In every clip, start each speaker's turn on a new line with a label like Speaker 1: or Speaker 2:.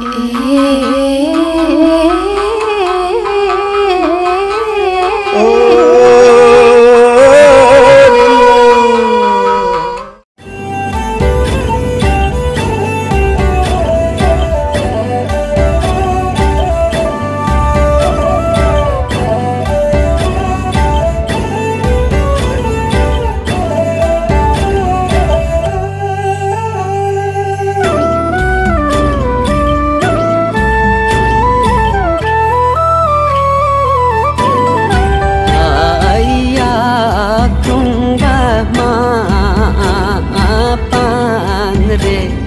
Speaker 1: Ê, ê. Sen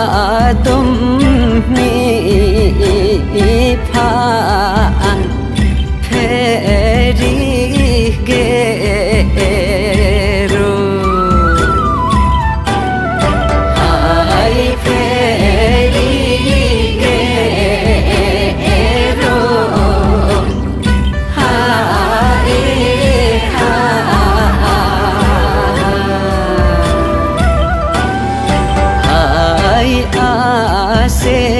Speaker 1: yon nascer.